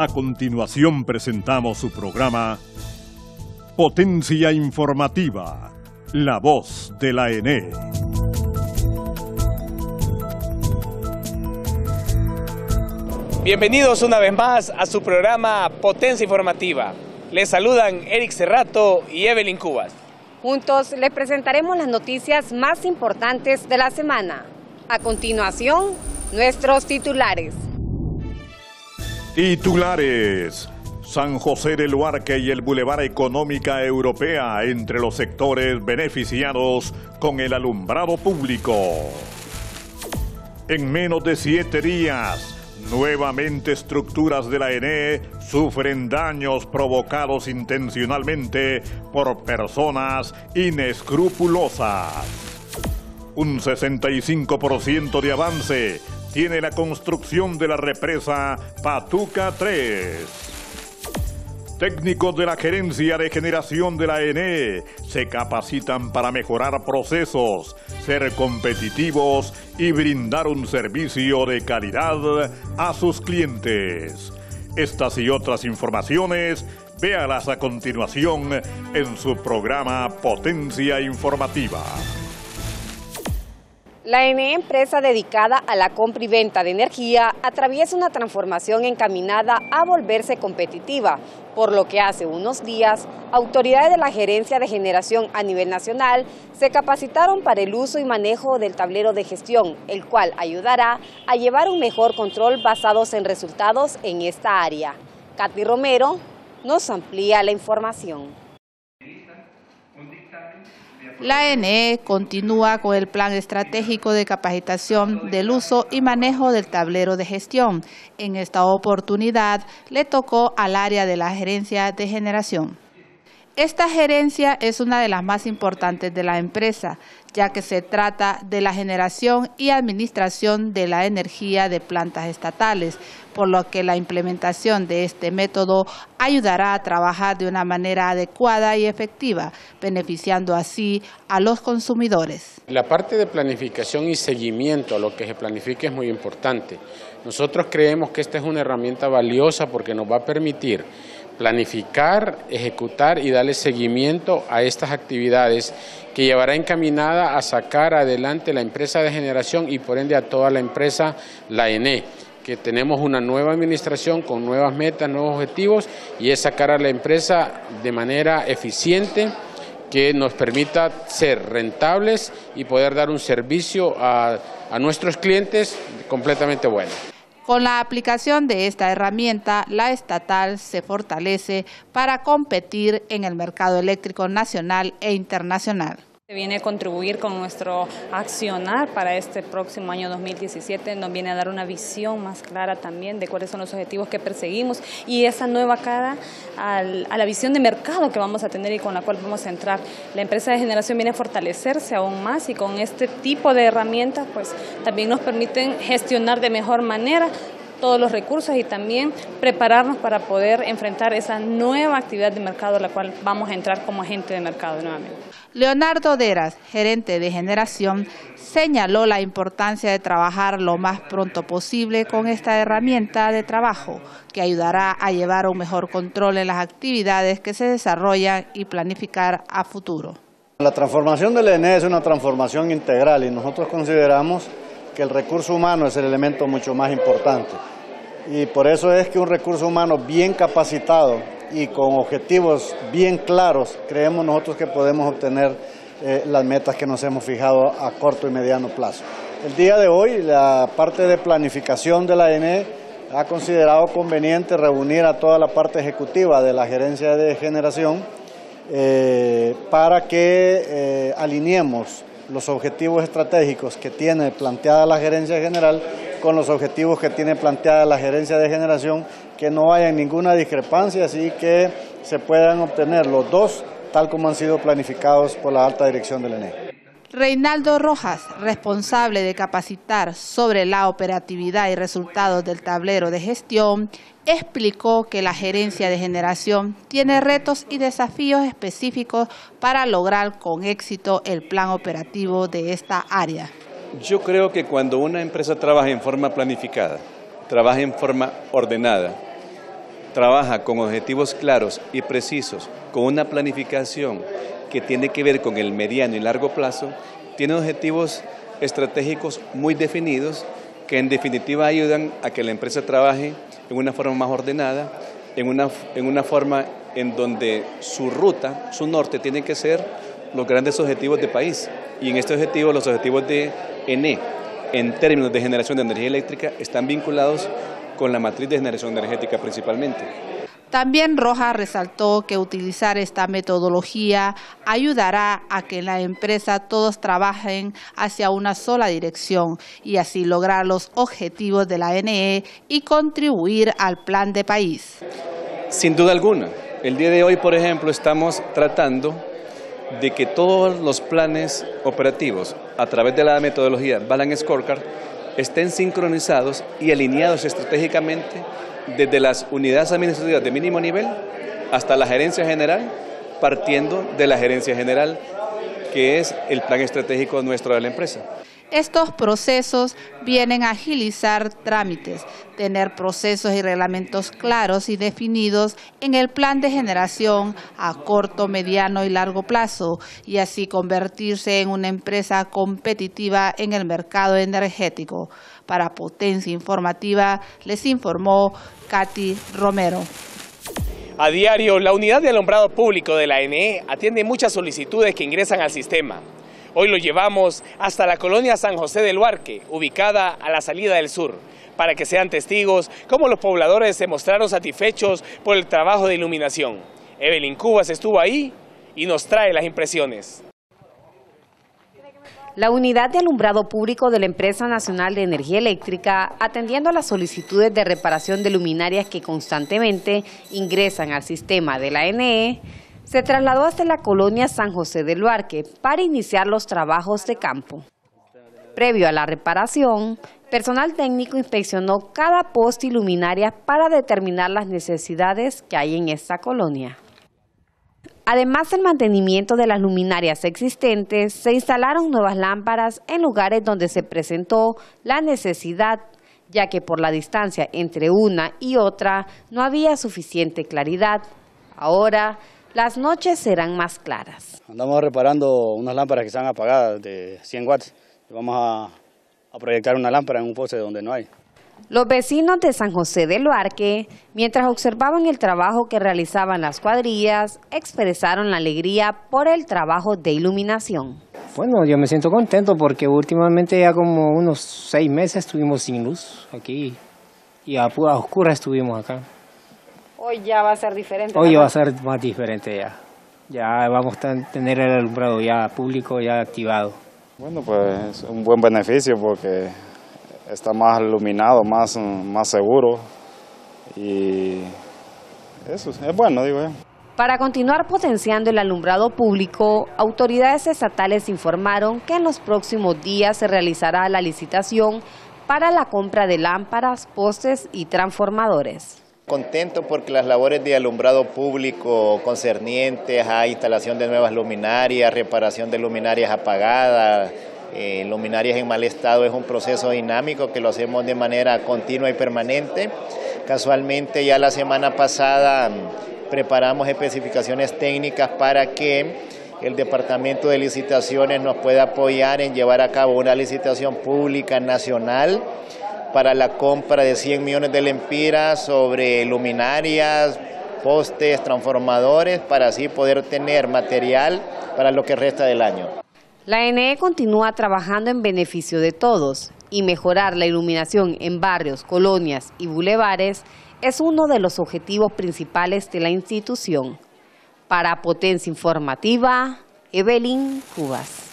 A continuación presentamos su programa Potencia Informativa, la voz de la ENE. Bienvenidos una vez más a su programa Potencia Informativa. Les saludan Eric Cerrato y Evelyn Cubas. Juntos les presentaremos las noticias más importantes de la semana. A continuación, nuestros titulares. Titulares. San José del Huarque y el Boulevard Económica Europea entre los sectores beneficiados con el alumbrado público. En menos de siete días, nuevamente estructuras de la ENE sufren daños provocados intencionalmente por personas inescrupulosas. Un 65% de avance tiene la construcción de la represa Patuca 3. Técnicos de la Gerencia de Generación de la ENE se capacitan para mejorar procesos, ser competitivos y brindar un servicio de calidad a sus clientes. Estas y otras informaciones, véalas a continuación en su programa Potencia Informativa. La ENE, empresa dedicada a la compra y venta de energía, atraviesa una transformación encaminada a volverse competitiva, por lo que hace unos días, autoridades de la Gerencia de Generación a nivel nacional se capacitaron para el uso y manejo del tablero de gestión, el cual ayudará a llevar un mejor control basados en resultados en esta área. Katy Romero nos amplía la información. La ENE continúa con el plan estratégico de capacitación del uso y manejo del tablero de gestión. En esta oportunidad le tocó al área de la gerencia de generación. Esta gerencia es una de las más importantes de la empresa, ya que se trata de la generación y administración de la energía de plantas estatales, por lo que la implementación de este método ayudará a trabajar de una manera adecuada y efectiva, beneficiando así a los consumidores. La parte de planificación y seguimiento a lo que se planifique es muy importante. Nosotros creemos que esta es una herramienta valiosa porque nos va a permitir planificar, ejecutar y darle seguimiento a estas actividades que llevará encaminada a sacar adelante la empresa de generación y por ende a toda la empresa, la ENE que tenemos una nueva administración con nuevas metas, nuevos objetivos y es sacar a la empresa de manera eficiente que nos permita ser rentables y poder dar un servicio a, a nuestros clientes completamente bueno. Con la aplicación de esta herramienta, la estatal se fortalece para competir en el mercado eléctrico nacional e internacional. Viene a contribuir con nuestro accionar para este próximo año 2017, nos viene a dar una visión más clara también de cuáles son los objetivos que perseguimos y esa nueva cara a la visión de mercado que vamos a tener y con la cual vamos a entrar. La empresa de generación viene a fortalecerse aún más y con este tipo de herramientas pues también nos permiten gestionar de mejor manera todos los recursos y también prepararnos para poder enfrentar esa nueva actividad de mercado a la cual vamos a entrar como agente de mercado nuevamente. Leonardo Deras, gerente de generación, señaló la importancia de trabajar lo más pronto posible con esta herramienta de trabajo que ayudará a llevar un mejor control en las actividades que se desarrollan y planificar a futuro. La transformación del ENE es una transformación integral y nosotros consideramos que el recurso humano es el elemento mucho más importante. Y por eso es que un recurso humano bien capacitado y con objetivos bien claros, creemos nosotros que podemos obtener eh, las metas que nos hemos fijado a corto y mediano plazo. El día de hoy, la parte de planificación de la ENE ha considerado conveniente reunir a toda la parte ejecutiva de la gerencia de generación eh, para que eh, alineemos los objetivos estratégicos que tiene planteada la gerencia general con los objetivos que tiene planteada la gerencia de generación, que no haya ninguna discrepancia, así que se puedan obtener los dos tal como han sido planificados por la alta dirección del ENE. Reinaldo Rojas, responsable de capacitar sobre la operatividad y resultados del tablero de gestión, explicó que la gerencia de generación tiene retos y desafíos específicos para lograr con éxito el plan operativo de esta área. Yo creo que cuando una empresa trabaja en forma planificada, trabaja en forma ordenada, trabaja con objetivos claros y precisos, con una planificación que tiene que ver con el mediano y largo plazo, tiene objetivos estratégicos muy definidos que en definitiva ayudan a que la empresa trabaje en una forma más ordenada, en una, en una forma en donde su ruta, su norte, tiene que ser los grandes objetivos de país. Y en este objetivo, los objetivos de ENE, en términos de generación de energía eléctrica, están vinculados con la matriz de generación energética principalmente. También Roja resaltó que utilizar esta metodología ayudará a que en la empresa todos trabajen hacia una sola dirección y así lograr los objetivos de la NE y contribuir al plan de país. Sin duda alguna, el día de hoy, por ejemplo, estamos tratando de que todos los planes operativos a través de la metodología Balance Scorecard estén sincronizados y alineados estratégicamente desde las unidades administrativas de mínimo nivel hasta la gerencia general, partiendo de la gerencia general, que es el plan estratégico nuestro de la empresa. Estos procesos vienen a agilizar trámites, tener procesos y reglamentos claros y definidos en el plan de generación a corto, mediano y largo plazo y así convertirse en una empresa competitiva en el mercado energético. Para Potencia Informativa les informó Katy Romero. A diario, la unidad de alumbrado público de la NE atiende muchas solicitudes que ingresan al sistema. Hoy lo llevamos hasta la colonia San José del Huarque, ubicada a la salida del sur, para que sean testigos cómo los pobladores se mostraron satisfechos por el trabajo de iluminación. Evelyn Cubas estuvo ahí y nos trae las impresiones. La unidad de alumbrado público de la Empresa Nacional de Energía Eléctrica, atendiendo a las solicitudes de reparación de luminarias que constantemente ingresan al sistema de la NE, se trasladó hasta la colonia San José del Luarque para iniciar los trabajos de campo. Previo a la reparación, personal técnico inspeccionó cada poste y luminaria para determinar las necesidades que hay en esta colonia. Además del mantenimiento de las luminarias existentes, se instalaron nuevas lámparas en lugares donde se presentó la necesidad, ya que por la distancia entre una y otra no había suficiente claridad. Ahora, las noches serán más claras. Andamos reparando unas lámparas que están apagadas de 100 watts. Vamos a, proyectar una lámpara en un poste donde no hay. Los vecinos de San José del Luarque, mientras observaban el trabajo que realizaban las cuadrillas, expresaron la alegría por el trabajo de iluminación. Bueno, yo me siento contento porque últimamente ya como unos seis meses estuvimos sin luz aquí y a pura oscura estuvimos acá. Hoy ya va a ser diferente. Hoy va a ser más diferente ya. Ya vamos a tener el alumbrado ya público ya activado. Bueno, pues es un buen beneficio porque está más iluminado, más, más seguro y eso es bueno, digo yo. Para continuar potenciando el alumbrado público, autoridades estatales informaron que en los próximos días se realizará la licitación para la compra de lámparas, postes y transformadores contento porque las labores de alumbrado público concernientes a instalación de nuevas luminarias, reparación de luminarias apagadas, eh, luminarias en mal estado es un proceso dinámico que lo hacemos de manera continua y permanente. Casualmente ya la semana pasada mm, preparamos especificaciones técnicas para que el Departamento de Licitaciones nos pueda apoyar en llevar a cabo una licitación pública nacional para la compra de 100 millones de lempiras sobre luminarias, postes, transformadores, para así poder tener material para lo que resta del año. La NE continúa trabajando en beneficio de todos y mejorar la iluminación en barrios, colonias y bulevares es uno de los objetivos principales de la institución. Para Potencia Informativa, Evelyn Cubas.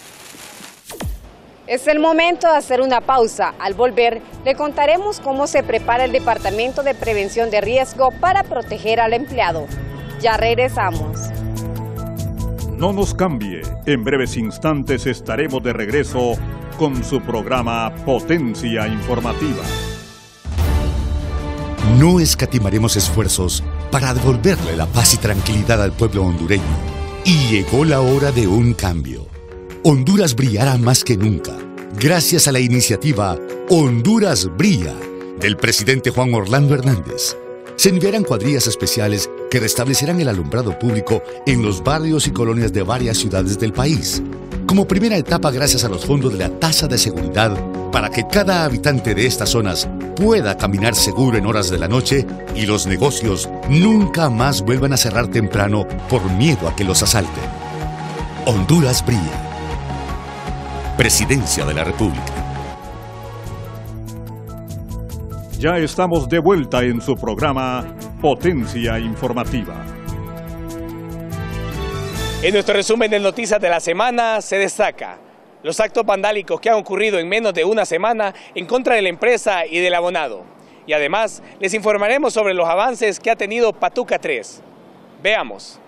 Es el momento de hacer una pausa. Al volver, le contaremos cómo se prepara el Departamento de Prevención de Riesgo para proteger al empleado. Ya regresamos. No nos cambie. En breves instantes estaremos de regreso con su programa Potencia Informativa. No escatimaremos esfuerzos para devolverle la paz y tranquilidad al pueblo hondureño. Y llegó la hora de un cambio Honduras brillará más que nunca, gracias a la iniciativa Honduras Brilla del presidente Juan Orlando Hernández. se enviarán cuadrillas especiales que restablecerán el alumbrado público en los barrios y colonias de varias ciudades del país. Como primera etapa gracias a los fondos de la tasa de seguridad para que cada habitante de estas zonas pueda caminar seguro en horas de la noche y los negocios nunca más vuelvan a cerrar temprano por miedo a que los asalten. Honduras brilla. Presidencia de la República. Ya estamos de vuelta en su programa Potencia Informativa. En nuestro resumen de noticias de la semana se destaca los actos vandálicos que han ocurrido en menos de una semana en contra de la empresa y del abonado. Y además les informaremos sobre los avances que ha tenido Patuca 3. Veamos.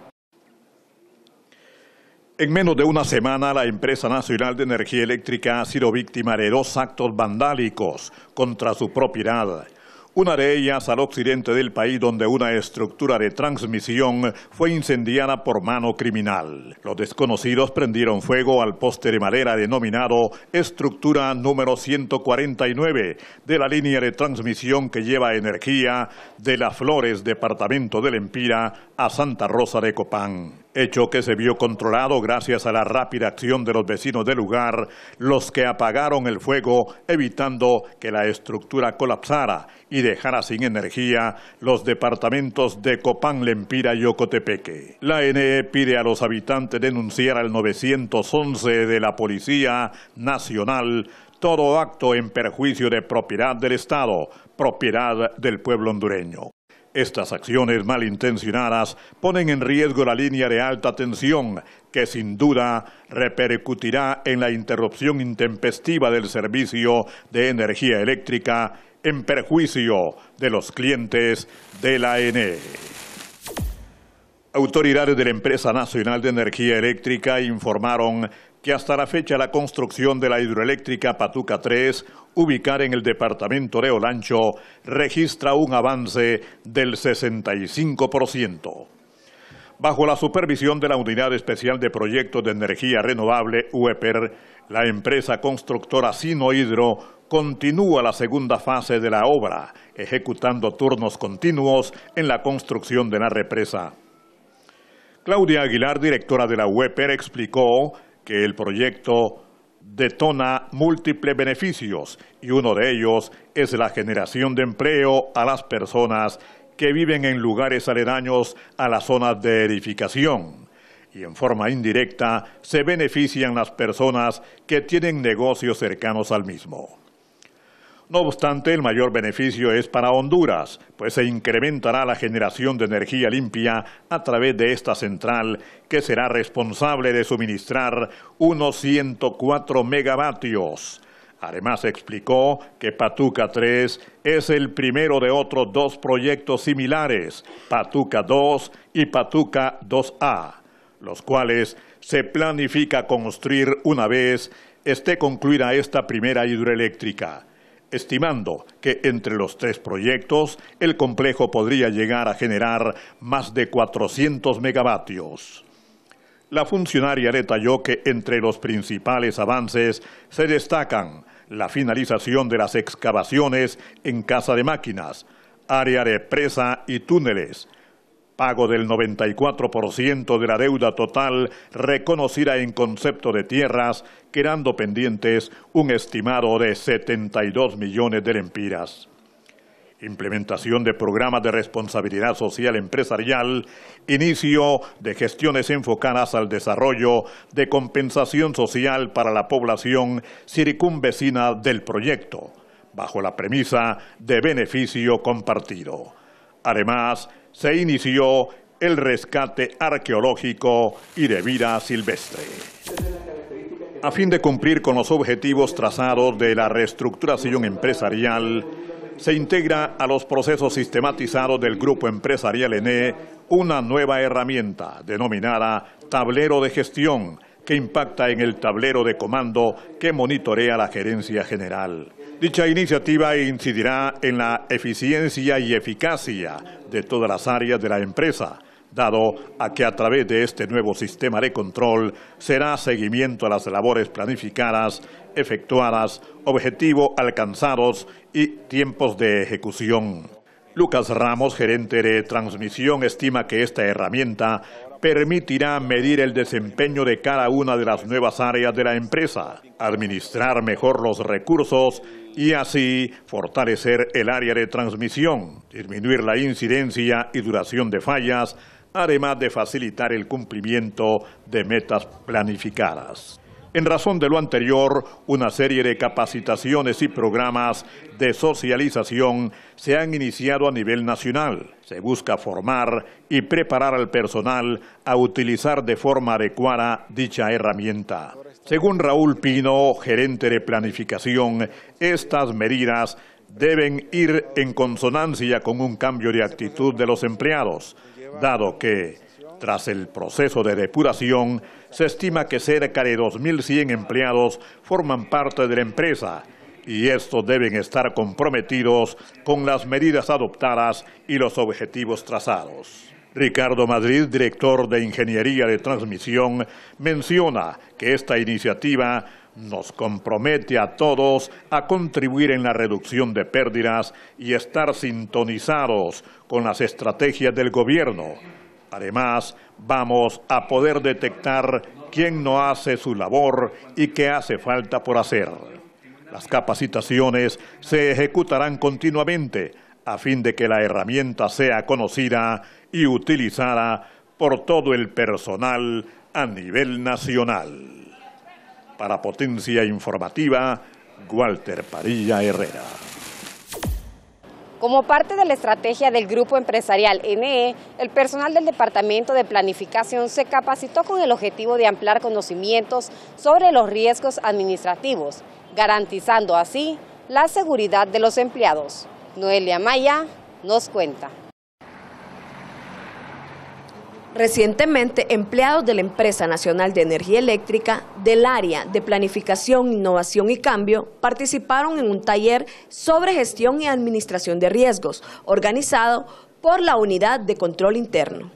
En menos de una semana, la empresa nacional de energía eléctrica ha sido víctima de dos actos vandálicos contra su propiedad. Una de ellas al occidente del país donde una estructura de transmisión fue incendiada por mano criminal. Los desconocidos prendieron fuego al poste de madera denominado estructura número 149 de la línea de transmisión que lleva energía de Las Flores, departamento del Empira, a Santa Rosa de Copán hecho que se vio controlado gracias a la rápida acción de los vecinos del lugar, los que apagaron el fuego evitando que la estructura colapsara y dejara sin energía los departamentos de Copán, Lempira y Ocotepeque. La NE pide a los habitantes denunciar al 911 de la Policía Nacional todo acto en perjuicio de propiedad del Estado, propiedad del pueblo hondureño. Estas acciones malintencionadas ponen en riesgo la línea de alta tensión, que sin duda repercutirá en la interrupción intempestiva del servicio de energía eléctrica en perjuicio de los clientes de la ENE. Autoridades de la Empresa Nacional de Energía Eléctrica informaron que hasta la fecha la construcción de la hidroeléctrica Patuca 3 ubicada en el departamento de Olancho, registra un avance del 65%. Bajo la supervisión de la Unidad Especial de Proyectos de Energía Renovable, UEPER, la empresa constructora Sinohidro continúa la segunda fase de la obra, ejecutando turnos continuos en la construcción de la represa. Claudia Aguilar, directora de la UEPER, explicó que el proyecto detona múltiples beneficios y uno de ellos es la generación de empleo a las personas que viven en lugares aledaños a las zonas de edificación y en forma indirecta se benefician las personas que tienen negocios cercanos al mismo. No obstante, el mayor beneficio es para Honduras, pues se incrementará la generación de energía limpia a través de esta central, que será responsable de suministrar unos 104 megavatios. Además explicó que Patuca 3 es el primero de otros dos proyectos similares, Patuca 2 y Patuca 2A, los cuales se planifica construir una vez esté concluida esta primera hidroeléctrica estimando que entre los tres proyectos el complejo podría llegar a generar más de 400 megavatios. La funcionaria detalló que entre los principales avances se destacan la finalización de las excavaciones en casa de máquinas, área de presa y túneles, pago del 94% de la deuda total reconocida en concepto de tierras, quedando pendientes un estimado de 72 millones de lempiras. Implementación de programas de responsabilidad social empresarial, inicio de gestiones enfocadas al desarrollo de compensación social para la población circunvecina del proyecto, bajo la premisa de beneficio compartido. Además, se inició el rescate arqueológico y de vida silvestre. A fin de cumplir con los objetivos trazados de la reestructuración empresarial, se integra a los procesos sistematizados del Grupo Empresarial ENE una nueva herramienta denominada Tablero de Gestión, que impacta en el tablero de comando que monitorea la gerencia general. Dicha iniciativa incidirá en la eficiencia y eficacia de todas las áreas de la empresa, dado a que a través de este nuevo sistema de control será seguimiento a las labores planificadas, efectuadas, objetivos alcanzados y tiempos de ejecución. Lucas Ramos, gerente de transmisión, estima que esta herramienta permitirá medir el desempeño de cada una de las nuevas áreas de la empresa, administrar mejor los recursos y así fortalecer el área de transmisión, disminuir la incidencia y duración de fallas, además de facilitar el cumplimiento de metas planificadas. En razón de lo anterior, una serie de capacitaciones y programas de socialización se han iniciado a nivel nacional. Se busca formar y preparar al personal a utilizar de forma adecuada dicha herramienta. Según Raúl Pino, gerente de planificación, estas medidas deben ir en consonancia con un cambio de actitud de los empleados, dado que, tras el proceso de depuración, se estima que cerca de 2.100 empleados forman parte de la empresa y estos deben estar comprometidos con las medidas adoptadas y los objetivos trazados. Ricardo Madrid, director de Ingeniería de Transmisión, menciona que esta iniciativa nos compromete a todos a contribuir en la reducción de pérdidas y estar sintonizados con las estrategias del gobierno Además, vamos a poder detectar quién no hace su labor y qué hace falta por hacer. Las capacitaciones se ejecutarán continuamente a fin de que la herramienta sea conocida y utilizada por todo el personal a nivel nacional. Para Potencia Informativa, Walter Parilla Herrera. Como parte de la estrategia del grupo empresarial NE, el personal del Departamento de Planificación se capacitó con el objetivo de ampliar conocimientos sobre los riesgos administrativos, garantizando así la seguridad de los empleados. Noelia Maya nos cuenta. Recientemente, empleados de la Empresa Nacional de Energía Eléctrica del área de Planificación, Innovación y Cambio participaron en un taller sobre gestión y administración de riesgos, organizado por la Unidad de Control Interno.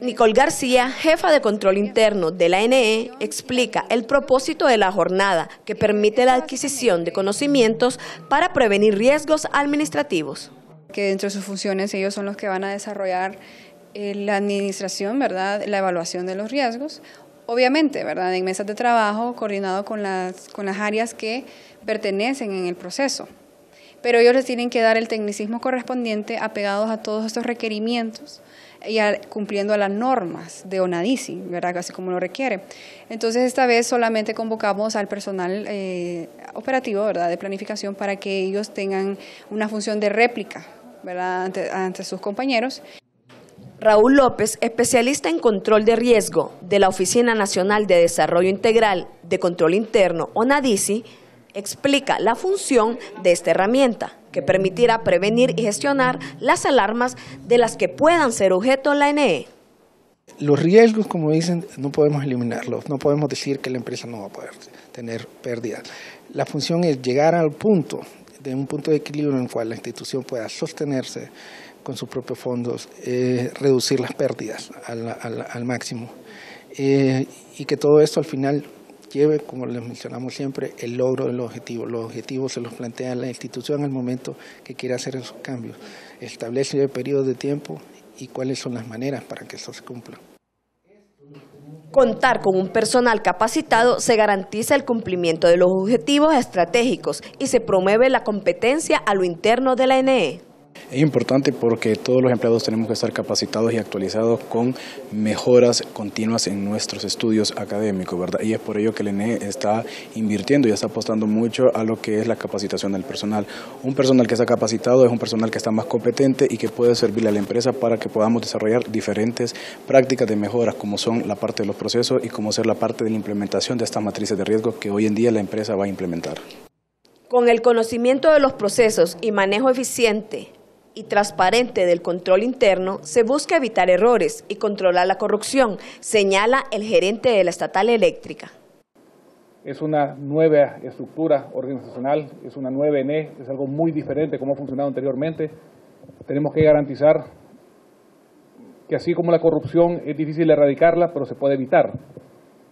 Nicole García, jefa de control interno de la NE, explica el propósito de la jornada que permite la adquisición de conocimientos para prevenir riesgos administrativos. Que dentro de sus funciones ellos son los que van a desarrollar eh, la administración, ¿verdad? La evaluación de los riesgos. Obviamente, ¿verdad? En mesas de trabajo, coordinado con las, con las áreas que pertenecen en el proceso. Pero ellos les tienen que dar el tecnicismo correspondiente apegados a todos estos requerimientos y cumpliendo a las normas de ONADICI, ¿verdad? Así como lo requiere. Entonces, esta vez solamente convocamos al personal eh, operativo, ¿verdad? De planificación para que ellos tengan una función de réplica, ¿verdad? Ante, ante sus compañeros. Raúl López, especialista en control de riesgo de la Oficina Nacional de Desarrollo Integral de Control Interno, ONADICI, explica la función de esta herramienta, que permitirá prevenir y gestionar las alarmas de las que puedan ser objeto la NE. Los riesgos, como dicen, no podemos eliminarlos, no podemos decir que la empresa no va a poder tener pérdidas. La función es llegar al punto, de un punto de equilibrio en el cual la institución pueda sostenerse con sus propios fondos, eh, reducir las pérdidas al, máximo eh, y que todo esto al final lleve, como les mencionamos siempre, el logro del objetivo. Los objetivos se los plantea la institución el momento que quiere hacer esos cambios. Establece el periodo de tiempo y cuáles son las maneras para que eso se cumpla. Contar con un personal capacitado se garantiza el cumplimiento de los objetivos estratégicos y se promueve la competencia a lo interno de la NE. Es importante porque todos los empleados tenemos que estar capacitados y actualizados con mejoras continuas en nuestros estudios académicos, ¿verdad? Y es por ello que el ENE está invirtiendo y está apostando mucho a lo que es la capacitación del personal. Un personal que está capacitado es un personal que está más competente y que puede servirle a la empresa para que podamos desarrollar diferentes prácticas de mejoras, como son la parte de los procesos y como ser la parte de la implementación de estas matrices de riesgo que hoy en día la empresa va a implementar. Con el conocimiento de los procesos y manejo eficiente y transparente del control interno, se busca evitar errores y controlar la corrupción, señala el gerente de la estatal eléctrica. Es una nueva estructura organizacional, es una nueva ENE, es algo muy diferente como ha funcionado anteriormente. Tenemos que garantizar que así como la corrupción es difícil erradicarla, pero se puede evitar.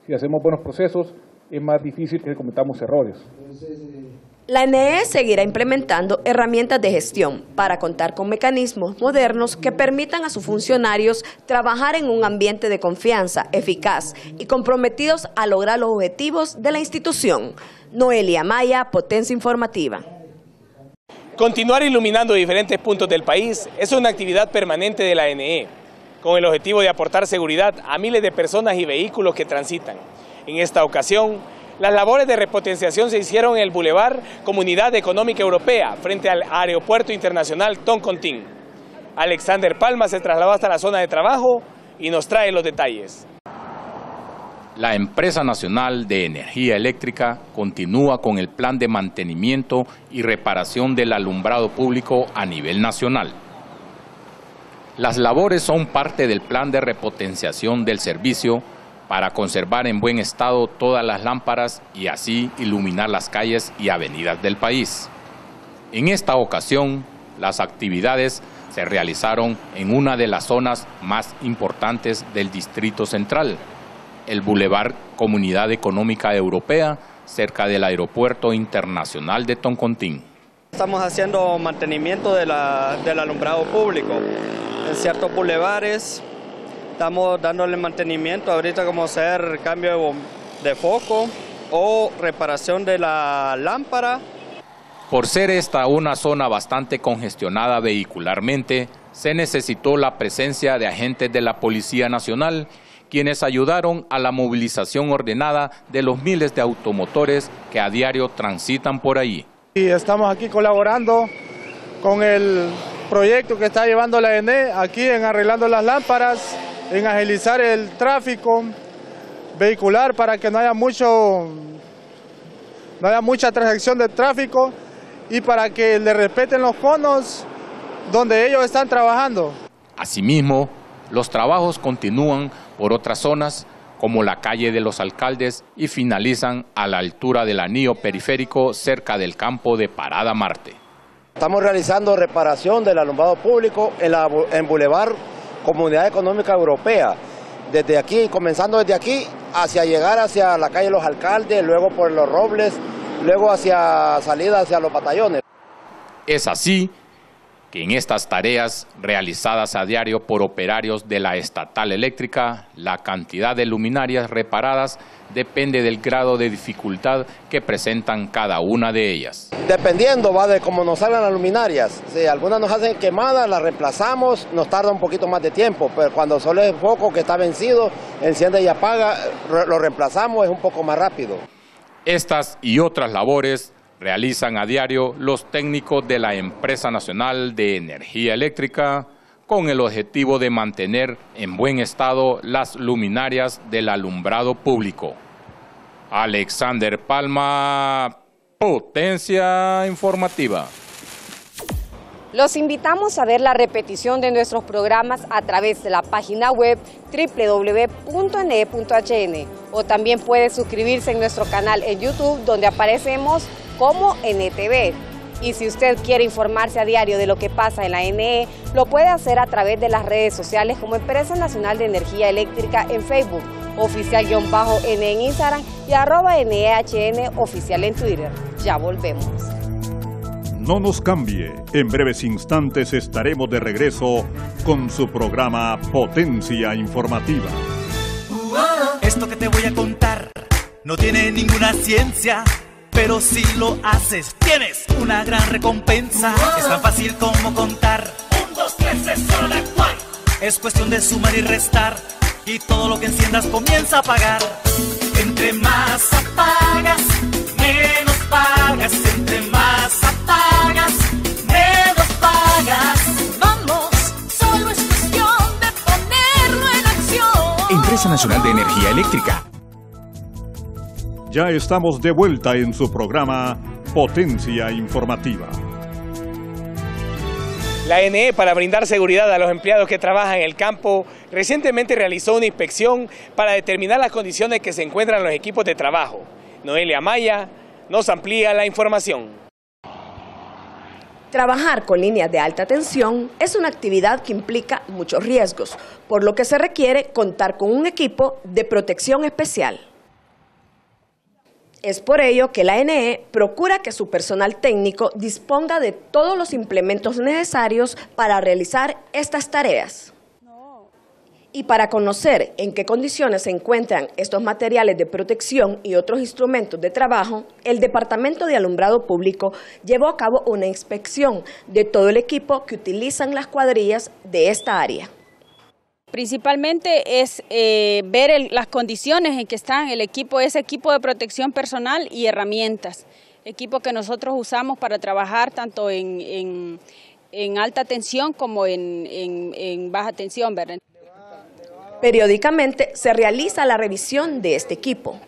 Si hacemos buenos procesos, es más difícil que cometamos errores. La NE seguirá implementando herramientas de gestión para contar con mecanismos modernos que permitan a sus funcionarios trabajar en un ambiente de confianza, eficaz y comprometidos a lograr los objetivos de la institución. Noelia Maya, Potencia Informativa. Continuar iluminando diferentes puntos del país es una actividad permanente de la NE, con el objetivo de aportar seguridad a miles de personas y vehículos que transitan. En esta ocasión, las labores de repotenciación se hicieron en el Boulevard Comunidad Económica Europea, frente al Aeropuerto Internacional Toncontín. Alexander Palma se trasladó hasta la zona de trabajo y nos trae los detalles. La empresa nacional de energía eléctrica continúa con el plan de mantenimiento y reparación del alumbrado público a nivel nacional. Las labores son parte del plan de repotenciación del servicio para conservar en buen estado todas las lámparas y así iluminar las calles y avenidas del país. En esta ocasión, las actividades se realizaron en una de las zonas más importantes del Distrito Central, el Boulevard Comunidad Económica Europea, cerca del Aeropuerto Internacional de Toncontín. Estamos haciendo mantenimiento del alumbrado público en ciertos bulevares, Estamos dándole mantenimiento ahorita como ser cambio de foco o reparación de la lámpara. Por ser esta una zona bastante congestionada vehicularmente, se necesitó la presencia de agentes de la Policía Nacional, quienes ayudaron a la movilización ordenada de los miles de automotores que a diario transitan por allí. Y estamos aquí colaborando con el proyecto que está llevando la ENE aquí en arreglando las lámparas en agilizar el tráfico vehicular para que no haya mucho no haya mucha transacción de tráfico y para que le respeten los conos donde ellos están trabajando. Asimismo, los trabajos continúan por otras zonas como la calle de los alcaldes y finalizan a la altura del anillo periférico cerca del campo de Parada Marte. Estamos realizando reparación del alumbrado público en, la, en Boulevard Comunidad Económica Europea. Desde aquí, comenzando desde aquí, hacia llegar hacia la calle Los Alcaldes, luego por Los Robles, luego hacia salida hacia los batallones. Es así que en estas tareas realizadas a diario por operarios de la estatal eléctrica, la cantidad de luminarias reparadas depende del grado de dificultad que presentan cada una de ellas. Dependiendo va de cómo nos salgan las luminarias, si algunas nos hacen quemadas, las reemplazamos, nos tarda un poquito más de tiempo, pero cuando solo es foco que está vencido, enciende y apaga, lo reemplazamos, es un poco más rápido. Estas y otras labores realizan a diario los técnicos de la Empresa Nacional de Energía Eléctrica con el objetivo de mantener en buen estado las luminarias del alumbrado público. Alexander Palma, Potencia Informativa. Los invitamos a ver la repetición de nuestros programas a través de la página web www.ne.hn o también puede suscribirse en nuestro canal en YouTube donde aparecemos como NTV. Y si usted quiere informarse a diario de lo que pasa en la NE, lo puede hacer a través de las redes sociales como Empresa Nacional de Energía Eléctrica en Facebook, oficial-N en Instagram y arroba NEHN oficial en Twitter. Ya volvemos. No nos cambie, en breves instantes estaremos de regreso con su programa Potencia Informativa. Esto que te voy a contar no tiene ninguna ciencia pero si lo haces, tienes una gran recompensa. Es tan fácil como contar. Un, dos, tres, es de actuar. Es cuestión de sumar y restar. Y todo lo que enciendas comienza a pagar. Entre más apagas, menos pagas. Entre más apagas, menos pagas. Vamos, solo es cuestión de ponerlo en acción. Empresa Nacional de Energía Eléctrica. Ya estamos de vuelta en su programa Potencia Informativa. La NE, para brindar seguridad a los empleados que trabajan en el campo, recientemente realizó una inspección para determinar las condiciones que se encuentran los equipos de trabajo. Noelia Maya nos amplía la información. Trabajar con líneas de alta tensión es una actividad que implica muchos riesgos, por lo que se requiere contar con un equipo de protección especial. Es por ello que la NE procura que su personal técnico disponga de todos los implementos necesarios para realizar estas tareas. Y para conocer en qué condiciones se encuentran estos materiales de protección y otros instrumentos de trabajo, el Departamento de Alumbrado Público llevó a cabo una inspección de todo el equipo que utilizan las cuadrillas de esta área. Principalmente es eh, ver las condiciones en que están el equipo, ese equipo de protección personal y herramientas, equipo que nosotros usamos para trabajar tanto en, alta tensión como en, en baja tensión. ¿verdad? Periódicamente se realiza la revisión de este equipo,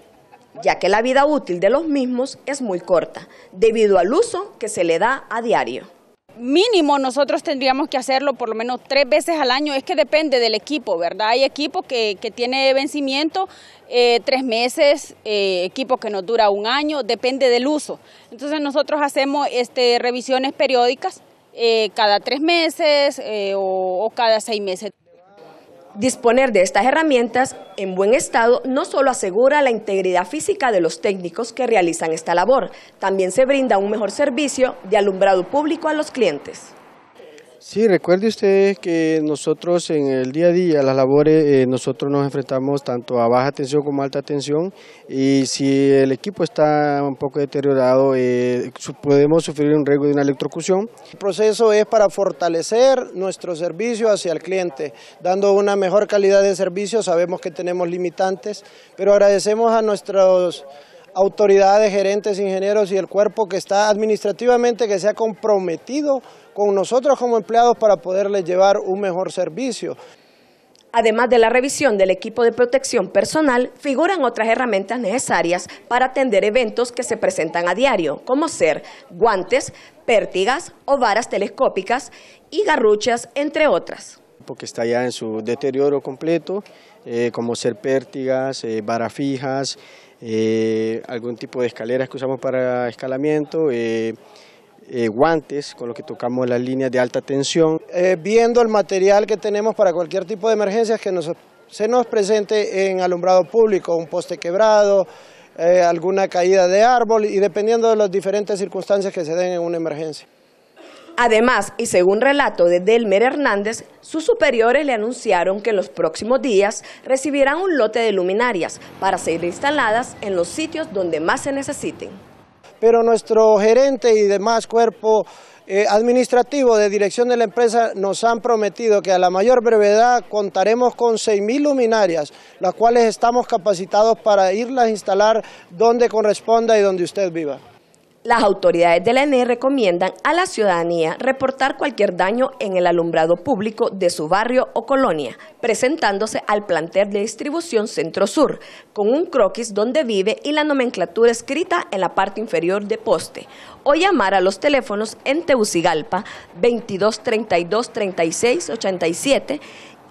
ya que la vida útil de los mismos es muy corta, debido al uso que se le da a diario. Mínimo nosotros tendríamos que hacerlo por lo menos tres veces al año, es que depende del equipo, ¿verdad? Hay equipo que, tiene vencimiento eh, tres meses, eh, equipo que nos dura un año, depende del uso. Entonces nosotros hacemos este, revisiones periódicas eh, cada tres meses o cada seis meses. Disponer de estas herramientas en buen estado no solo asegura la integridad física de los técnicos que realizan esta labor, también se brinda un mejor servicio de alumbrado público a los clientes. Sí, recuerde usted que nosotros en el día a día, las labores, eh, nosotros nos enfrentamos tanto a baja tensión como a alta tensión y si el equipo está un poco deteriorado, eh, podemos sufrir un riesgo de una electrocución. El proceso es para fortalecer nuestro servicio hacia el cliente, dando una mejor calidad de servicio. Sabemos que tenemos limitantes, pero agradecemos a nuestros autoridades, gerentes, ingenieros y el cuerpo que está administrativamente, que se ha comprometido con nosotros como empleados para poderles llevar un mejor servicio. Además de la revisión del equipo de protección personal, figuran otras herramientas necesarias para atender eventos que se presentan a diario, como ser guantes, pértigas o varas telescópicas y garruchas, entre otras. Porque está ya en su deterioro completo, eh, como ser pértigas, eh, varas fijas, eh, algún tipo de escaleras que usamos para escalamiento, eh, guantes con los que tocamos las líneas de alta tensión. Eh, viendo el material que tenemos para cualquier tipo de emergencias que se nos presente en alumbrado público, un poste quebrado, eh, alguna caída de árbol y dependiendo de las diferentes circunstancias que se den en una emergencia. Además, y según relato de Delmer Hernández, sus superiores le anunciaron que en los próximos días recibirán un lote de luminarias para ser instaladas en los sitios donde más se necesiten pero nuestro gerente y demás cuerpo eh, administrativo de dirección de la empresa nos han prometido que a la mayor brevedad contaremos con 6.000 luminarias, las cuales estamos capacitados para irlas a instalar donde corresponda y donde usted viva. Las autoridades de la ENE recomiendan a la ciudadanía reportar cualquier daño en el alumbrado público de su barrio o colonia, presentándose al plantel de distribución Centro-Sur, con un croquis donde vive y la nomenclatura escrita en la parte inferior de poste, o llamar a los teléfonos en Teucigalpa 22 32 36 87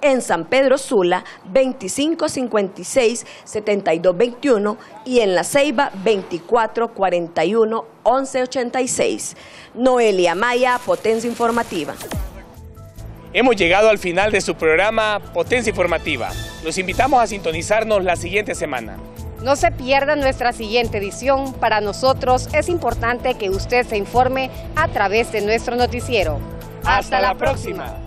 en San Pedro Sula 2556 7221 y en La Ceiba 2441 1186. Noelia Maya, Potencia Informativa. Hemos llegado al final de su programa Potencia Informativa. Los invitamos a sintonizarnos la siguiente semana. No se pierda nuestra siguiente edición. Para nosotros es importante que usted se informe a través de nuestro noticiero. Hasta, la próxima.